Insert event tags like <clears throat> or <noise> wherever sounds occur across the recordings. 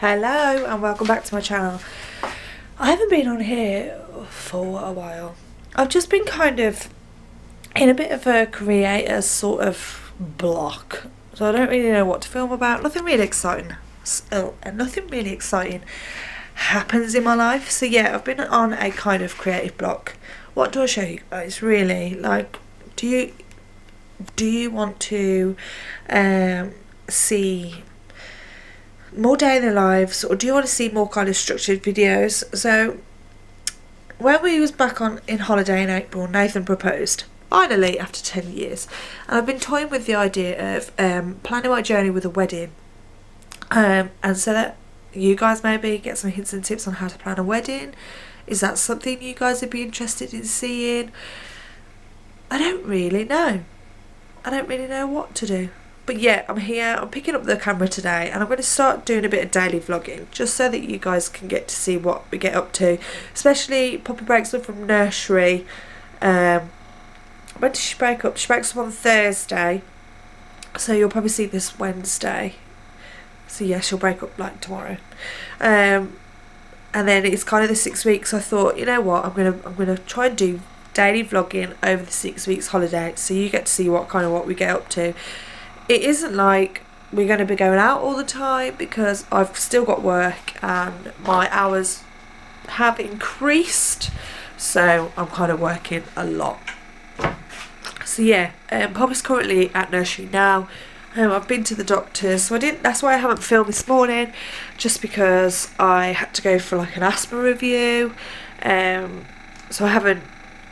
Hello and welcome back to my channel. I haven't been on here for a while. I've just been kind of in a bit of a creator sort of block. So I don't really know what to film about. Nothing really exciting. Oh, and nothing really exciting happens in my life. So yeah, I've been on a kind of creative block. What do I show you guys really? Like do you do you want to um, see more day in the lives or do you want to see more kind of structured videos? So when we was back on in holiday in April Nathan proposed finally after 10 years and I've been toying with the idea of um, planning my journey with a wedding. Um, and so that you guys maybe get some hints and tips on how to plan a wedding. Is that something you guys would be interested in seeing? I don't really know. I don't really know what to do but yeah, I'm here, I'm picking up the camera today and I'm going to start doing a bit of daily vlogging just so that you guys can get to see what we get up to. Especially Poppy breaks up from nursery. Um, when did she break up? She breaks up on Thursday. So you'll probably see this Wednesday. So yeah, she'll break up like tomorrow. Um, and then it's kind of the six weeks. I thought, you know what, I'm gonna I'm gonna try and do daily vlogging over the six weeks holiday so you get to see what kind of what we get up to it isn't like we're going to be going out all the time because I've still got work and my hours have increased. So I'm kind of working a lot. So yeah um, Poppy's currently at nursery now. Um, I've been to the doctors so I didn't that's why I haven't filmed this morning just because I had to go for like an asthma review. Um, so I haven't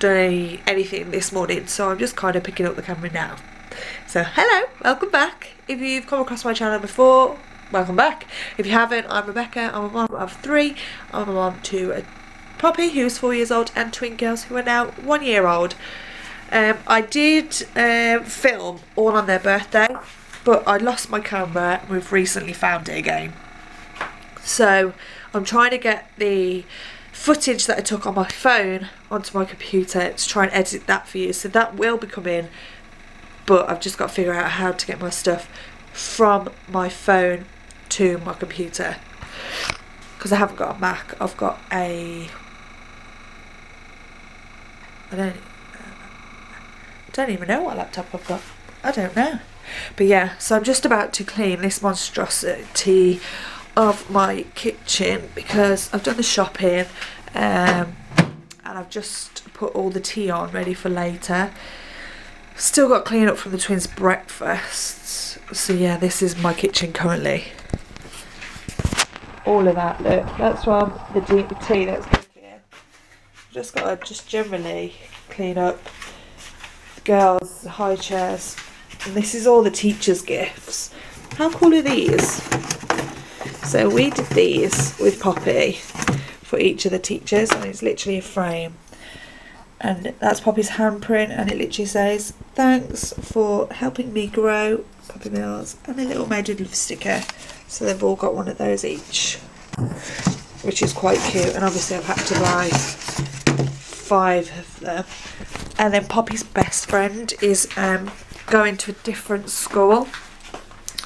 done any, anything this morning so I'm just kind of picking up the camera now so hello, welcome back. If you've come across my channel before, welcome back. If you haven't, I'm Rebecca, I'm a mom of three. I'm a mom to a Poppy who's four years old and twin girls who are now one year old. Um, I did um, film all on their birthday, but I lost my camera and we've recently found it again. So I'm trying to get the footage that I took on my phone onto my computer to try and edit that for you. So that will be coming but I've just got to figure out how to get my stuff from my phone to my computer. Because I haven't got a Mac I've got a I don't I don't even know what laptop I've got. I don't know. But yeah so I'm just about to clean this monstrosity of my kitchen because I've done the shopping um, and I've just put all the tea on ready for later Still got clean up from the twins' breakfasts. So yeah, this is my kitchen currently. All of that, look, that's from the tea that's cooking. Just got to just generally clean up the girls' high chairs. And this is all the teachers' gifts. How cool are these? So we did these with Poppy for each of the teachers and it's literally a frame and that's Poppy's handprint and it literally says thanks for helping me grow Poppy Mills and a little with sticker so they've all got one of those each which is quite cute. And obviously I've had to buy five of them. And then Poppy's best friend is um, going to a different school.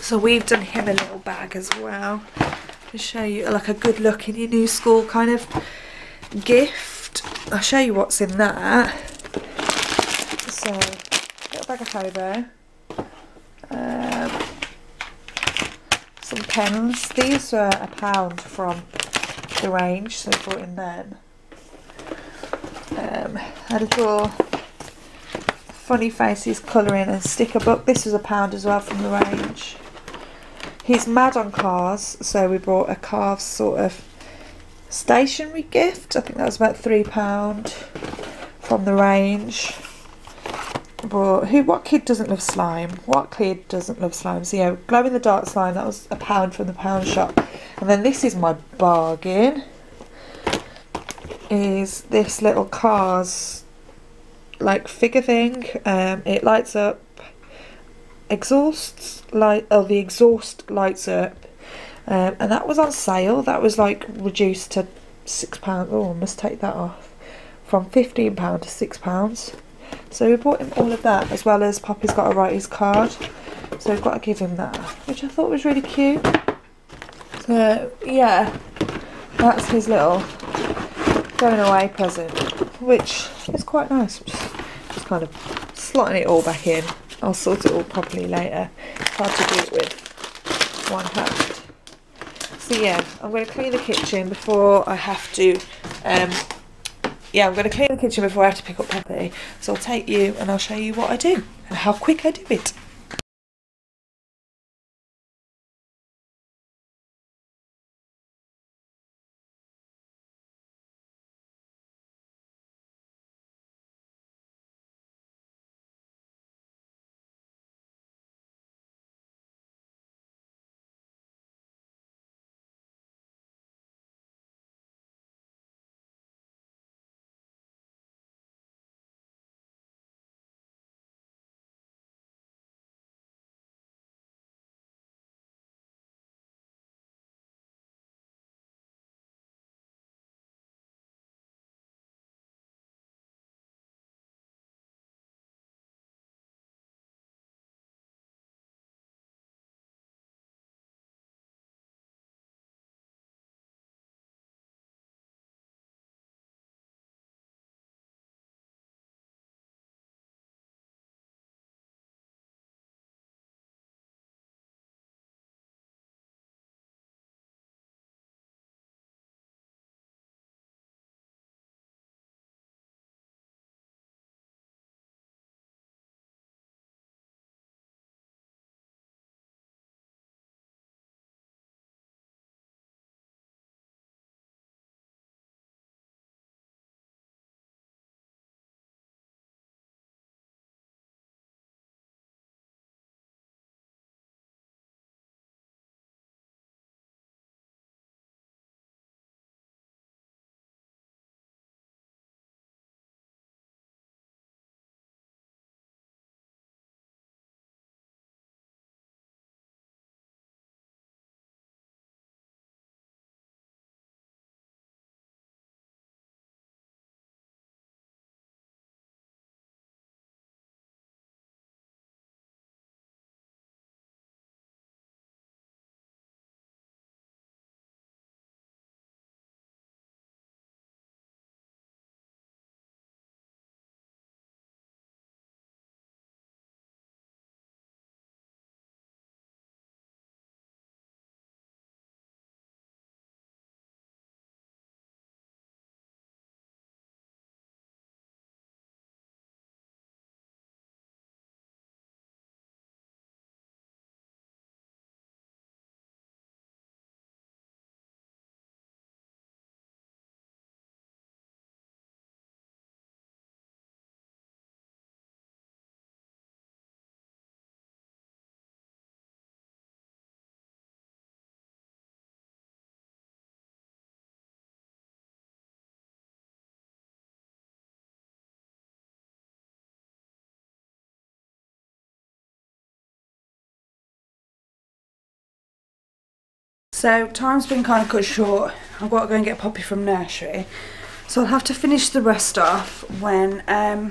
So we've done him a little bag as well to show you like a good look in your new school kind of gift. I'll show you what's in that. So, bag of Haribo. Um, some pens. These were a pound from the range, so I brought in them. Um, a little funny faces colouring and sticker book. This was a pound as well from the range. He's mad on cars, so we brought a Cars sort of stationery gift. I think that was about £3 from the range. Who? What kid doesn't love slime? What kid doesn't love slime? So yeah, glow in the dark slime. That was a pound from the pound shop. And then this is my bargain. Is this little cars like figure thing? Um, it lights up. Exhausts light. Oh, the exhaust lights up um, and that was on sale. That was like reduced to six pounds. Oh, I must take that off from fifteen pound to six pounds. So we bought him all of that as well as Poppy's got to write his card. So we've got to give him that, which I thought was really cute. So So yeah, that's his little going away present, which is quite nice. Just, just kind of slotting it all back in. I'll sort it all properly later. It's hard to do it with one hand. So yeah, I'm going to clean the kitchen before I have to. Um, yeah, I'm going to clean the kitchen before I have to pick up Poppy. So I'll take you and I'll show you what I do and how quick I do it. So time's been kind of cut short. I've got to go and get Poppy from nursery. So I'll have to finish the rest off when um,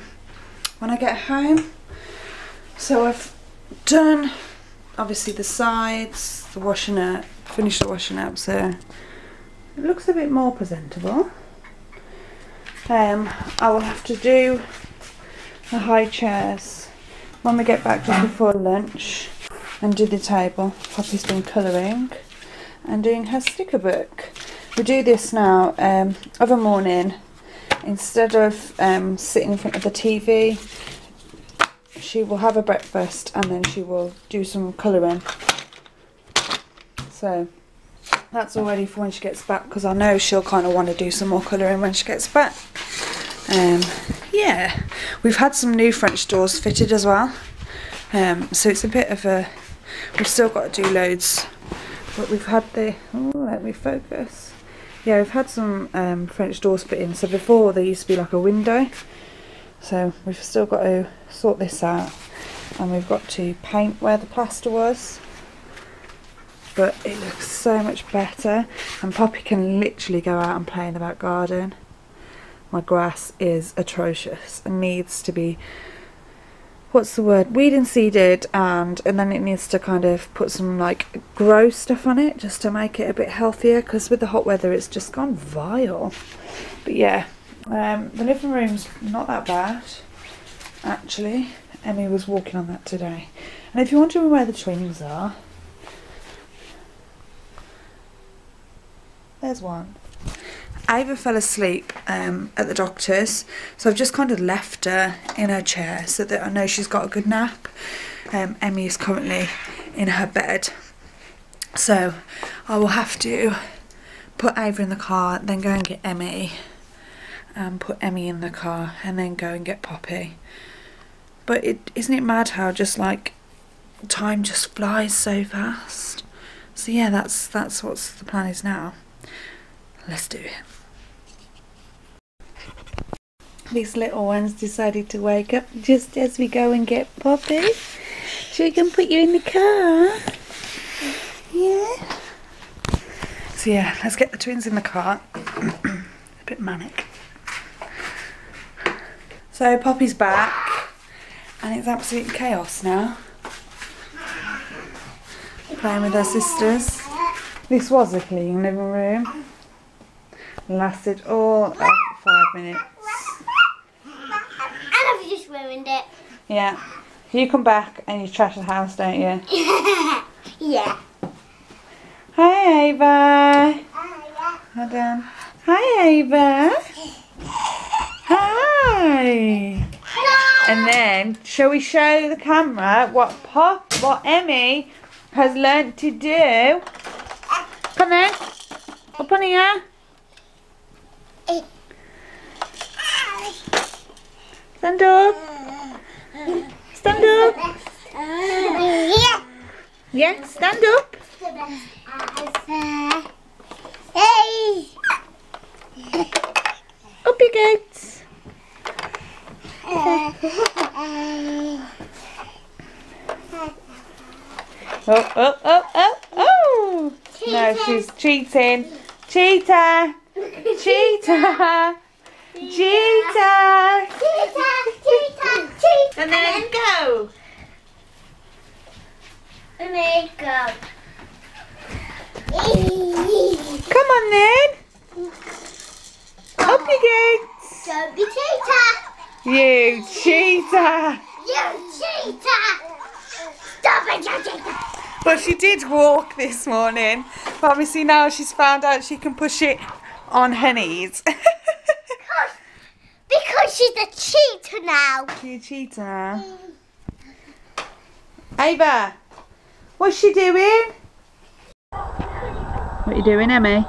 when I get home. So I've done obviously the sides, the washing up, finished the washing up so it looks a bit more presentable. Um, I will have to do the high chairs when we get back just before lunch and do the table. Poppy's been colouring and doing her sticker book. We do this now um, a morning. Instead of um, sitting in front of the TV she will have a breakfast and then she will do some colouring. So that's all ready for when she gets back because I know she'll kind of want to do some more colouring when she gets back. Um, yeah we've had some new French doors fitted as well. Um, so it's a bit of a we've still got to do loads but we've had the oh let me focus. Yeah we've had some um, French doors put in so before there used to be like a window. So we've still got to sort this out. And we've got to paint where the plaster was. But it looks so much better. And Poppy can literally go out and play in the back garden. My grass is atrocious and needs to be what's the word weed and seeded and and then it needs to kind of put some like grow stuff on it just to make it a bit healthier because with the hot weather it's just gone vile. But yeah um, the living room's not that bad actually. Emmie was walking on that today. And if you're wondering where the twins are there's one Ava fell asleep um, at the doctor's, so I've just kind of left her in her chair so that I know she's got a good nap. Um, Emmie is currently in her bed, so I will have to put Ava in the car, then go and get Emmie, and put Emmie in the car, and then go and get Poppy. But it isn't it mad how just like time just flies so fast. So yeah, that's that's what's the plan is now. Let's do it. These little ones decided to wake up just as we go and get Poppy. So we can put you in the car. Yeah. So yeah, let's get the twins in the car. <clears throat> a bit manic. So Poppy's back and it's absolute chaos now. Playing with her sisters. This was a clean living room. Lasted oh, all of five minutes. And I've just ruined it. Yeah. You come back and you trash the house, don't you? <laughs> yeah. Hi, Ava. Hold on. Hi, Ava. Hi. And then, shall we show the camera what Pop, what Emmie has learnt to do? Come then. Up on here. Stand up. Stand up. Yeah. Stand up. Hey. Up you goats. Oh, oh, oh, oh, oh. No, she's cheating. Cheater. Cheater. Cheater. Cheetah, cheetah, cheetah. And then go. Makeup. Come on then. Up you goats. Don't be cheetah. You cheater. You cheetah. Stop it, you cheetah. Well, she did walk this morning, but obviously now she's found out she can push it on her knees. <laughs> Because she's a cheater now. She's a cheater. Ava, what's she doing? What are you doing, Emmie?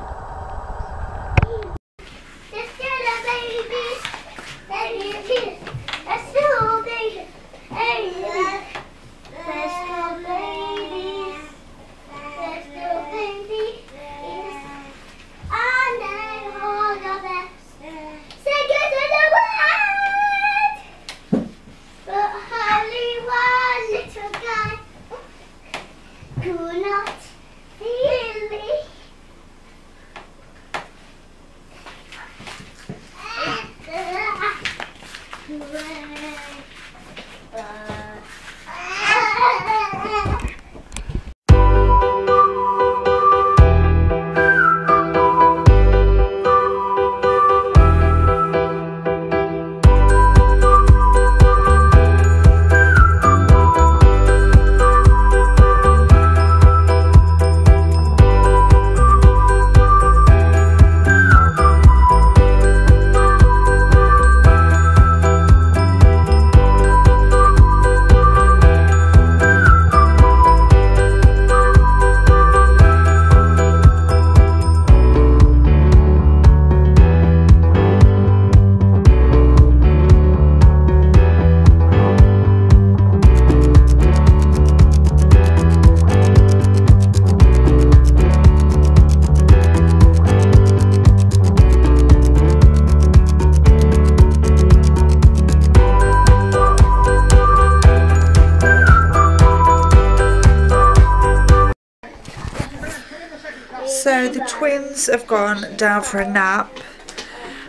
Twins have gone down for a nap,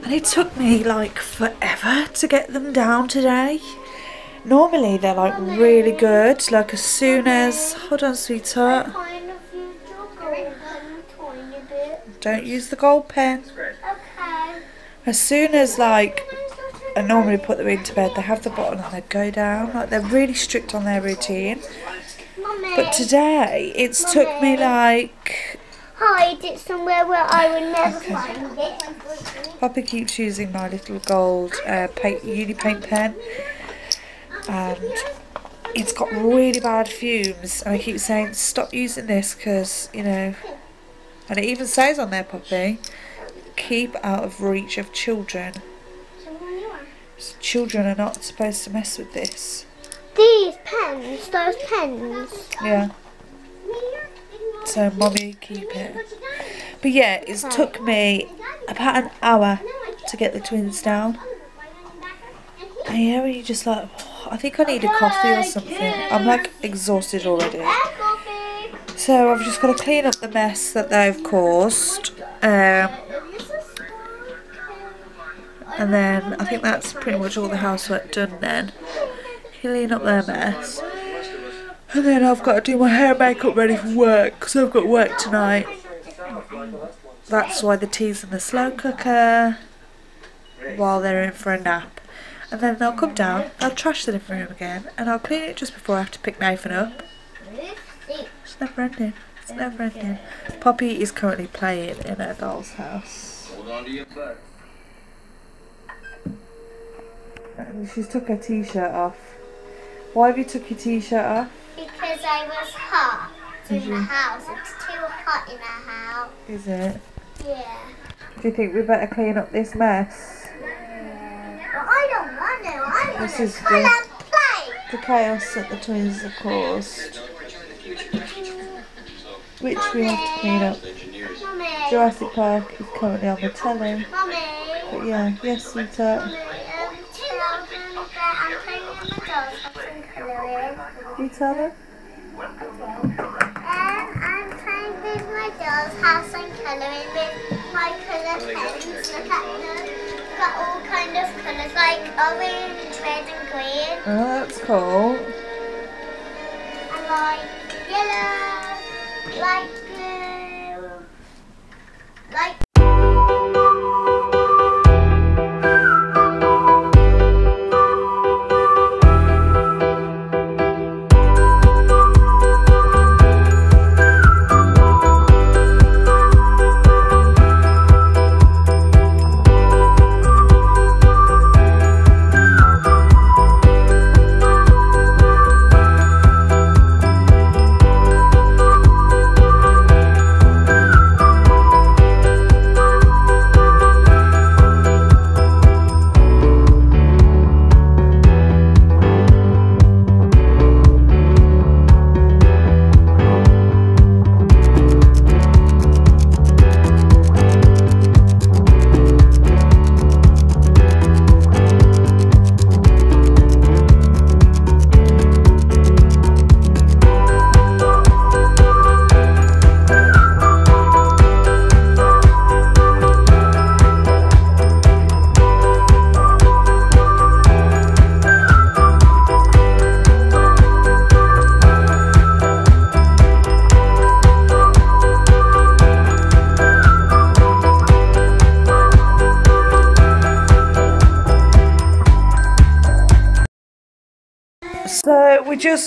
and it took me like forever to get them down today. Normally they're like really good. Like as soon as hold on, sweetheart. Don't use the gold pen. As soon as like I normally put them into bed, they have the bottle and they go down. Like they're really strict on their routine. But today it's took me like hide it somewhere where I would never find it. Papa keeps using my little gold uh, paint, uni paint pen, and it's got really bad fumes. And I keep saying, stop using this because you know, and it even says on there, Poppy, keep out of reach of children. Children are not supposed to mess with this. These pens, those pens. Yeah. So, mommy, keep it. But yeah, it's took me about an hour to get the twins down. And yeah, when you just like, "Oh, I think I need a coffee or something. I'm like exhausted already. So I've just got to clean up the mess that they've caused. Um, and then I think that's pretty much all the housework done then. Clean up their mess. And then I've got to do my hair and makeup ready for work because I've got work tonight. That's why the tea's in the slow cooker while they're in for a nap. And then they'll come down, I'll trash the living room again, and I'll clean it just before I have to pick Nathan up. It's never ending. It's never ending. Poppy is currently playing in her doll's house. Hold on to your butt. And she's took her t-shirt off. Why have you took your t-shirt off? Because I was hot in the house. It's too hot in the house. Is it? Yeah. Do you think we better clean up this mess? But I don't want to. I want This is the- play. The chaos that the twins have caused. Which we have to clean up. Mummy. Jurassic Park is currently on the telly. Mummy. But yeah, yes, sweetheart. Mummy. Um, hello, I'm playing with my dolls. Have some colouring. You tell her? Um, I'm playing with my dolls, house and colouring with my colour pens. Look at them. Got all kind of colours like orange, red and green. Oh, that's cool. And like yellow, light blue, like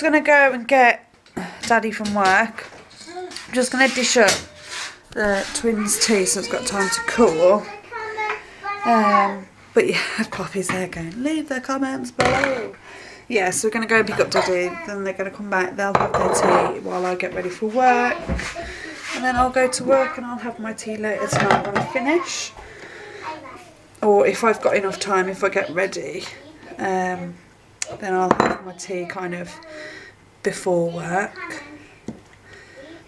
Just gonna go and get Daddy from work. I'm just gonna dish up the twins' tea so it's got time to cool. Um, but yeah, <laughs> Poppy's there going, leave the comments below. Yeah, so we're gonna go and pick up Daddy. Then they're gonna come back. They'll have their tea while I get ready for work. And then I'll go to work and I'll have my tea later tonight when I finish. Or if I've got enough time, if I get ready. Um, then I'll have my tea kind of before work.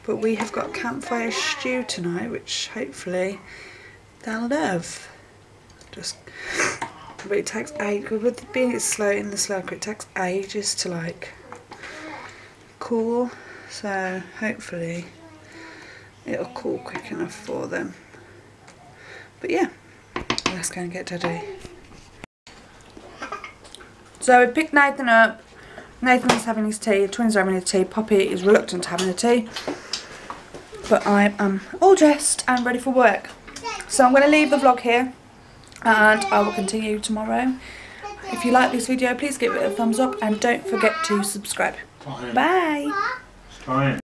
But we have got campfire stew tonight, which hopefully they'll love. Just, but it takes ages with it being slow in the slow cooker. It takes ages to like cool. So hopefully it'll cool quick enough for them. But yeah, let's go and get Daddy. So we picked Nathan up. Nathan's having his tea. The twins are having a tea. Poppy is reluctant to having a tea. But I am all dressed and ready for work. So I'm going to leave the vlog here. And I will continue tomorrow. If you like this video, please give it a thumbs up. And don't forget to subscribe. Bye. Time.